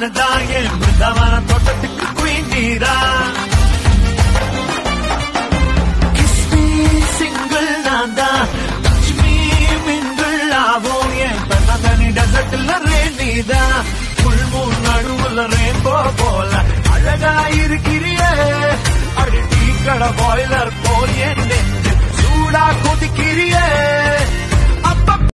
நானதான் என் பிருந்தாவன தோட்டத்துக்கு குயின்றீரா சிங்கிள் நான் தான் லட்சுமி மிங்கிள் ஆவோம் என் பண்ணதனி டெசர்ட்ல ரேண்டிதா புல்மூன் நடுவுல ரெயின்போ போல அழகா இருக்கிறியே. அடி டீ கடை பாய்லர்